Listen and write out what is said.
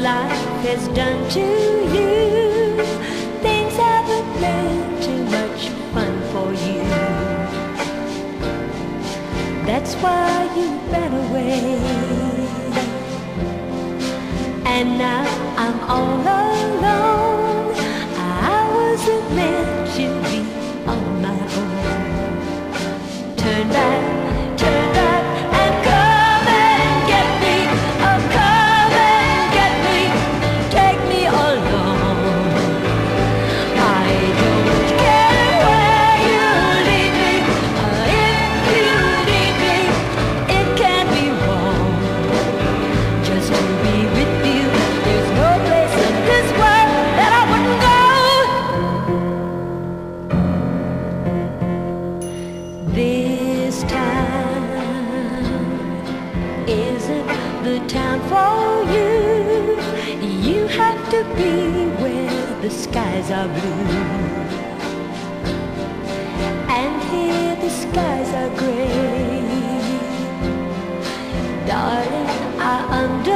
life has done to you. Things haven't been too much fun for you. That's why you ran away. And now isn't the town for you. You have to be where the skies are blue. And here the skies are gray. Darling, I understand.